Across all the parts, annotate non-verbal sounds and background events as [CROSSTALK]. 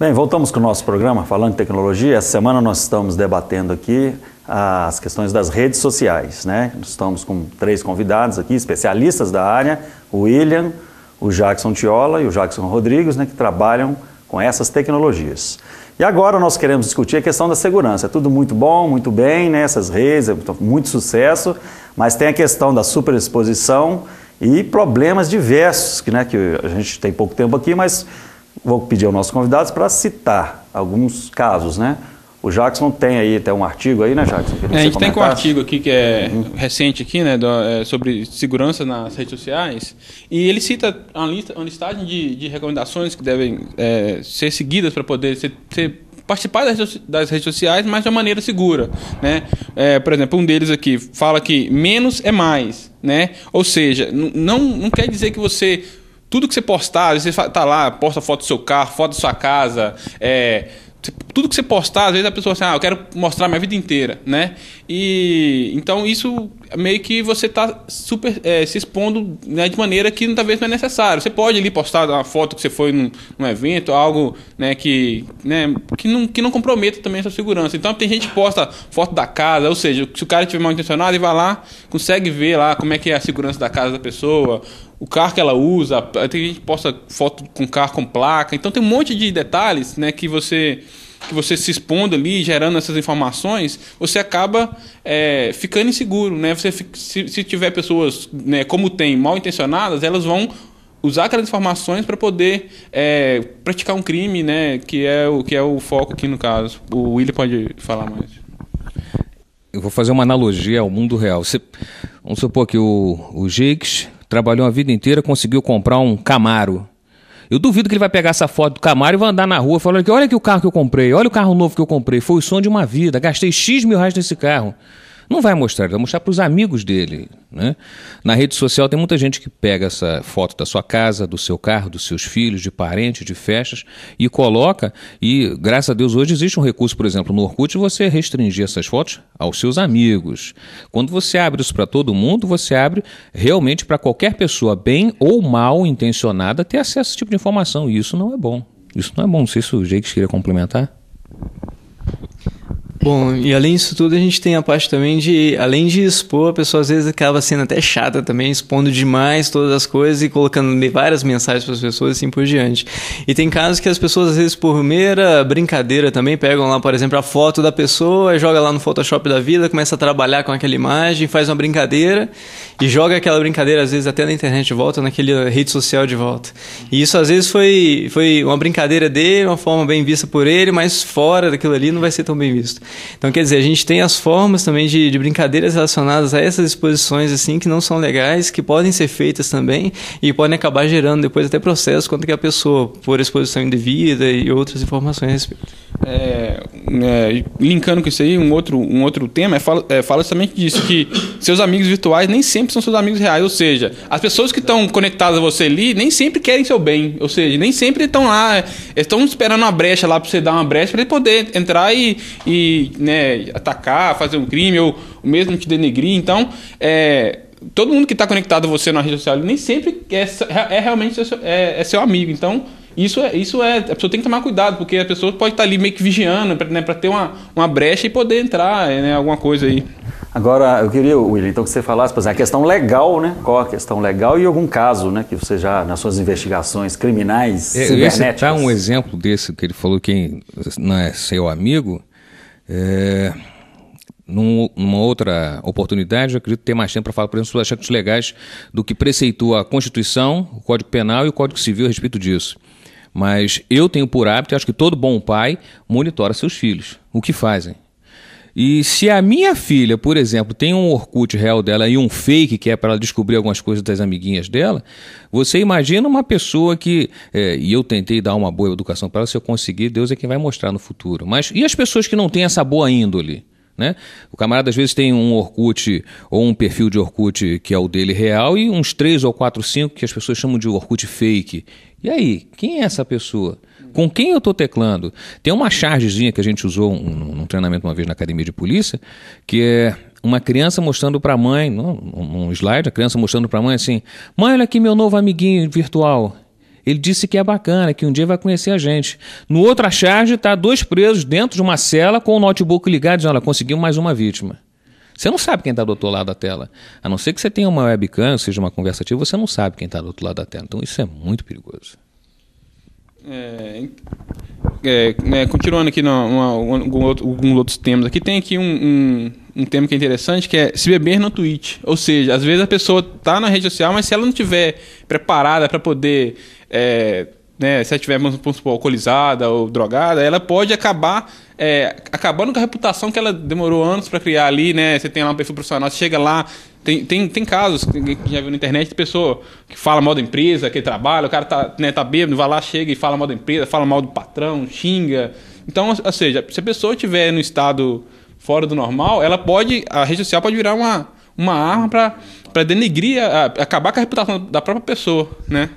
Bem, voltamos com o nosso programa falando de tecnologia. Essa semana nós estamos debatendo aqui as questões das redes sociais, né? Estamos com três convidados aqui, especialistas da área, o William, o Jackson Tiola e o Jackson Rodrigues, né, que trabalham com essas tecnologias. E agora nós queremos discutir a questão da segurança. É tudo muito bom, muito bem, né? Essas redes, é muito sucesso, mas tem a questão da superexposição e problemas diversos, que, né, que a gente tem pouco tempo aqui, mas vou pedir aos nossos convidados para citar alguns casos, né? O Jackson tem aí até um artigo aí, né, Jackson? É, a gente tem um artigo aqui que é uhum. recente aqui, né, do, é, sobre segurança nas redes sociais, e ele cita uma, lista, uma listagem de, de recomendações que devem é, ser seguidas para poder ser, ser participar das, das, redes sociais, mas de uma maneira segura, né? É, por exemplo, um deles aqui fala que menos é mais, né? Ou seja, não, não quer dizer que você tudo que você postar, você tá lá, posta foto do seu carro, foto da sua casa, é, tudo que você postar, às vezes a pessoa assim, ah, eu quero mostrar minha vida inteira, né? E então isso meio que você está super é, se expondo né, de maneira que talvez não é necessário. Você pode ali postar uma foto que você foi num, num evento, algo né, que, né, que, não, que não comprometa também a sua segurança. Então tem gente que posta foto da casa, ou seja, se o cara estiver mal intencionado, ele vai lá, consegue ver lá como é que é a segurança da casa da pessoa, o carro que ela usa, tem gente que posta foto com carro com placa. Então tem um monte de detalhes né, que você que você se expondo ali, gerando essas informações, você acaba é, ficando inseguro, né? Você, se, se tiver pessoas, né, como tem, mal intencionadas, elas vão usar aquelas informações para poder é, praticar um crime, né? Que é, o, que é o foco aqui no caso. O William pode falar mais. Eu vou fazer uma analogia ao mundo real. Você, vamos supor que o, o Jakes trabalhou a vida inteira, conseguiu comprar um Camaro. Eu duvido que ele vai pegar essa foto do Camaro e vai andar na rua falando que olha aqui o carro que eu comprei, olha o carro novo que eu comprei, foi o sonho de uma vida, gastei X mil reais nesse carro. Não vai mostrar, vai mostrar para os amigos dele. Né? Na rede social tem muita gente que pega essa foto da sua casa, do seu carro, dos seus filhos, de parentes, de festas e coloca. E graças a Deus hoje existe um recurso, por exemplo, no Orkut, você restringir essas fotos aos seus amigos. Quando você abre isso para todo mundo, você abre realmente para qualquer pessoa, bem ou mal intencionada, ter acesso a esse tipo de informação. E isso não é bom. Isso não é bom. Não sei se o Jake queria complementar. Bom, e além disso tudo, a gente tem a parte também de, além de expor, a pessoa às vezes acaba sendo até chata também, expondo demais todas as coisas e colocando várias mensagens para as pessoas e assim por diante. E tem casos que as pessoas, às vezes, por mera brincadeira também, pegam lá, por exemplo, a foto da pessoa, joga lá no Photoshop da vida, começa a trabalhar com aquela imagem, faz uma brincadeira e joga aquela brincadeira, às vezes, até na internet de volta, naquele rede social de volta. E isso, às vezes, foi, foi uma brincadeira dele, uma forma bem vista por ele, mas fora daquilo ali não vai ser tão bem visto. Então, quer dizer, a gente tem as formas também de, de brincadeiras relacionadas a essas exposições, assim, que não são legais, que podem ser feitas também e podem acabar gerando depois até processos contra que a pessoa, por exposição indevida e outras informações a respeito. É, é, linkando com isso aí, um outro, um outro tema é fala, é, fala justamente disso, que seus amigos virtuais nem sempre são seus amigos reais, ou seja, as pessoas que estão conectadas a você ali nem sempre querem seu bem, ou seja, nem sempre estão lá, estão esperando uma brecha lá para você dar uma brecha para ele poder entrar e, e né, atacar, fazer um crime ou mesmo te denegrir. Então, é, todo mundo que está conectado a você na rede social nem sempre é, é realmente seu, é, é seu amigo. Então, isso é, isso é. A pessoa tem que tomar cuidado, porque a pessoa pode estar ali meio que vigiando para né, ter uma, uma brecha e poder entrar, né, alguma coisa aí. Agora, eu queria, William, então que você falasse, por exemplo, a questão legal, né? Qual a questão legal e algum caso, né? Que você já, nas suas investigações criminais, é, cibernéticas... Eu um exemplo desse, que ele falou que não é seu amigo. É, numa outra oportunidade, eu acredito ter mais tempo para falar, por exemplo, sobre aspectos legais do que preceitua a Constituição, o Código Penal e o Código Civil a respeito disso. Mas eu tenho por hábito, acho que todo bom pai monitora seus filhos, o que fazem. E se a minha filha, por exemplo, tem um Orkut real dela e um fake que é para ela descobrir algumas coisas das amiguinhas dela, você imagina uma pessoa que. É, e eu tentei dar uma boa educação para ela, se eu conseguir, Deus é quem vai mostrar no futuro. Mas e as pessoas que não têm essa boa índole? Né? O camarada às vezes tem um Orkut ou um perfil de Orkut que é o dele real e uns três ou quatro, cinco que as pessoas chamam de Orkut fake. E aí, quem é essa pessoa? Com quem eu estou teclando? Tem uma chargezinha que a gente usou num, treinamento uma vez na academia de polícia, que é uma criança mostrando para a mãe, num slide, a criança mostrando para a mãe assim: mãe, olha aqui meu novo amiguinho virtual. Ele disse que é bacana, que um dia vai conhecer a gente. No outra charge está dois presos dentro de uma cela com o notebook ligado, dizendo, olha, conseguimos mais uma vítima. Você não sabe quem está do outro lado da tela. A não ser que você tenha uma webcam, seja uma conversativa, você não sabe quem está do outro lado da tela. Então isso é muito perigoso. É, é, é, continuando aqui alguns outro, outros temas aqui, tem aqui um, um, um, tema que é interessante, que é se beber no Twitch. Ou seja, às vezes a pessoa está na rede social, mas se ela não estiver preparada para poder é, né, se ela estiver, vamos supor, alcoolizada ou drogada, ela pode acabar é, acabando com a reputação que ela demorou anos para criar ali, né? Você tem lá um perfil profissional, você chega lá, tem, tem, tem casos que já viu na internet de pessoa que fala mal da empresa, que trabalha, o cara tá, né, tá bêbado, vai lá, chega e fala mal da empresa, fala mal do patrão, xinga. Então, ou seja, se a pessoa estiver no estado fora do normal, ela pode, a rede social pode virar uma, uma arma para denegrir, a, acabar com a reputação da própria pessoa, né?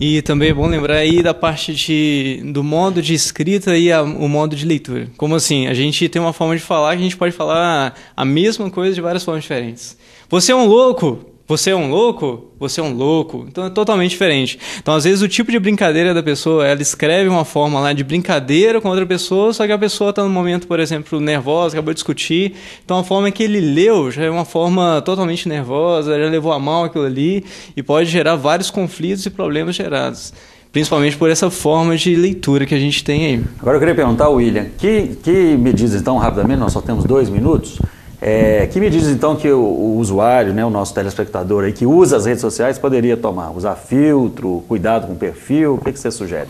E também é bom lembrar aí da parte de, do modo de escrita e a, o modo de leitura. Como assim? A gente tem uma forma de falar que a gente pode falar a mesma coisa de várias formas diferentes. Você é um louco? Você é um louco? Você é um louco. Então é totalmente diferente. Então, às vezes, o tipo de brincadeira da pessoa, ela escreve uma forma lá de brincadeira com outra pessoa, só que a pessoa está no momento, por exemplo, nervosa, acabou de discutir. Então, a forma que ele leu já é uma forma totalmente nervosa, já levou a mal aquilo ali e pode gerar vários conflitos e problemas gerados. Principalmente por essa forma de leitura que a gente tem aí. Agora eu queria perguntar, William, que, que medidas, então, rapidamente, nós só temos dois minutos, é, que medidas então que o, o, usuário, né, o nosso telespectador aí, que usa as redes sociais poderia tomar? Usar filtro, cuidado com o perfil, o que, que você sugere?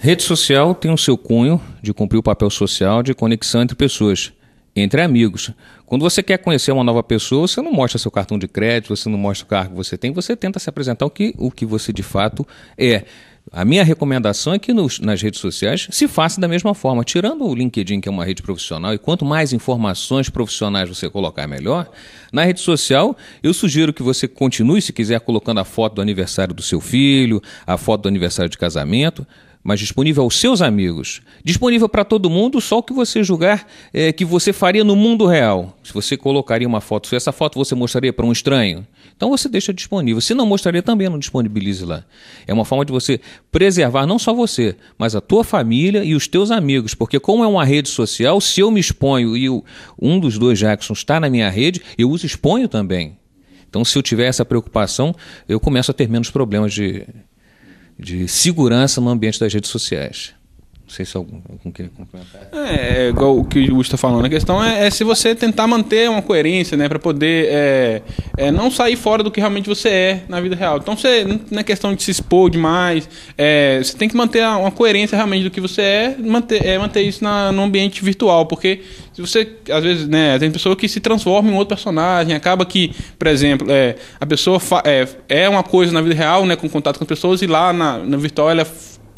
Rede social tem o seu cunho de cumprir o papel social de conexão entre pessoas, entre amigos. Quando você quer conhecer uma nova pessoa, você não mostra seu cartão de crédito, você não mostra o cargo que você tem, você tenta se apresentar o que, o que você de fato é. A minha recomendação é que nos, nas redes sociais se faça da mesma forma, tirando o LinkedIn, que é uma rede profissional, e quanto mais informações profissionais você colocar, melhor. Na rede social, eu sugiro que você continue, se quiser, colocando a foto do aniversário do seu filho, a foto do aniversário de casamento mas disponível aos seus amigos. Disponível para todo mundo, só o que você julgar é, que você faria no mundo real. Se você colocaria uma foto, se essa foto você mostraria para um estranho, então você deixa disponível. Se não mostraria, também não disponibilize lá. É uma forma de você preservar não só você, mas a tua família e os teus amigos, porque como é uma rede social, se eu me exponho e um dos dois Jackson está na minha rede, eu os exponho também. Então, se eu tiver essa preocupação, eu começo a ter menos problemas de, de segurança no ambiente das redes sociais. Não sei se algum, algum queria complementar. É, é, igual o que o Gusto está falando. A questão é, é, se você tentar manter uma coerência, né? Para poder é, é, não sair fora do que realmente você é na vida real. Então, você, não é questão de se expor demais. É, você tem que manter uma coerência realmente do que você é, manter, é, manter isso na, no ambiente virtual. Porque se você, às vezes, né? Tem pessoa que se transforma em outro personagem. Acaba que, por exemplo, é, a pessoa é, é uma coisa na vida real, né? Com contato com as pessoas. E lá na, no virtual ela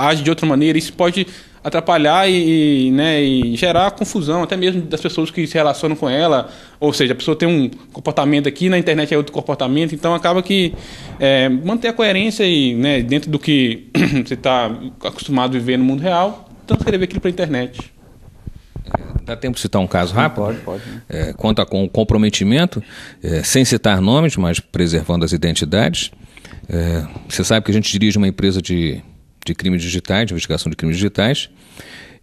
age de outra maneira. Isso pode atrapalhar e, né, e gerar confusão, até mesmo das pessoas que se relacionam com ela. Ou seja, a pessoa tem um comportamento aqui, na internet é outro comportamento, então acaba que é, manter a coerência e né, dentro do que [CLEARS THROAT] você está acostumado a viver no mundo real, transcrever aquilo para a internet. Dá tempo de citar um caso rápido? Pode, pode. É, conta com o comprometimento, é, sem citar nomes, mas preservando as identidades. É, você sabe que a gente dirige uma empresa de de crimes digitais, de investigação de crimes digitais,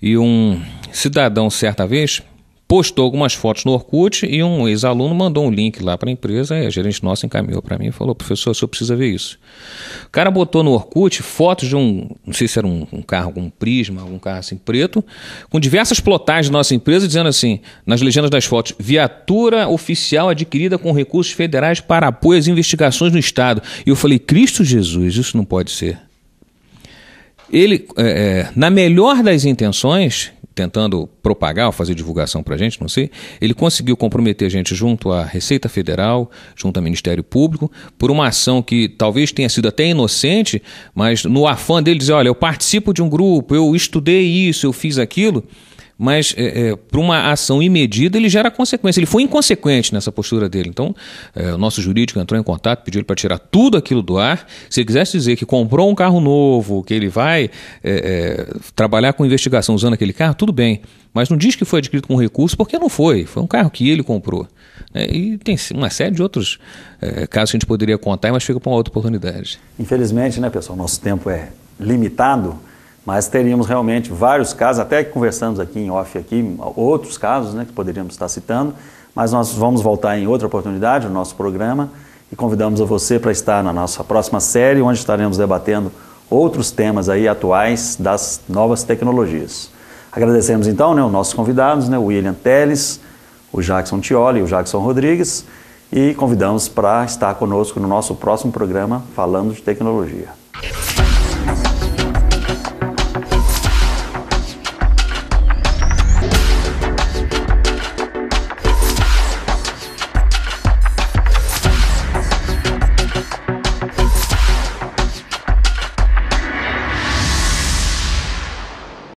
e um cidadão, certa vez, postou algumas fotos no Orkut e um ex-aluno mandou um link lá para a empresa e a gerente nossa encaminhou para mim e falou, professor, o senhor precisa ver isso. O cara botou no Orkut fotos de um, não sei se era um, um carro, um Prisma, um carro assim preto, com diversas plotagens da nossa empresa dizendo assim, nas legendas das fotos, viatura oficial adquirida com recursos federais para apoio às investigações no Estado. E eu falei, Cristo Jesus, isso não pode ser ele, é, é, na melhor das intenções, tentando propagar ou fazer divulgação para a gente, não sei, ele conseguiu comprometer a gente junto à Receita Federal, junto ao Ministério Público, por uma ação que talvez tenha sido até inocente, mas no afã dele dizer, olha, eu participo de um grupo, eu estudei isso, eu fiz aquilo, mas é, é, para uma ação imedida ele gera consequência. Ele foi inconsequente nessa postura dele. Então, é, o nosso jurídico entrou em contato, pediu ele para tirar tudo aquilo do ar. Se ele quisesse dizer que comprou um carro novo, que ele vai é, é, trabalhar com investigação usando aquele carro, tudo bem. Mas não diz que foi adquirido com recurso, porque não foi. Foi um carro que ele comprou. É, e tem uma série de outros é, casos que a gente poderia contar, mas fica para uma outra oportunidade. Infelizmente, né, pessoal, nosso tempo é limitado, mas teríamos realmente vários casos, até que conversamos aqui em off, aqui, outros casos né, que poderíamos estar citando, mas nós vamos voltar em outra oportunidade no nosso programa e convidamos a você para estar na nossa próxima série, onde estaremos debatendo outros temas aí atuais das novas tecnologias. Agradecemos então né, os nossos convidados, né, o William Teles, o Jackson Tioli e o Jackson Rodrigues, e convidamos para estar conosco no nosso próximo programa falando de tecnologia.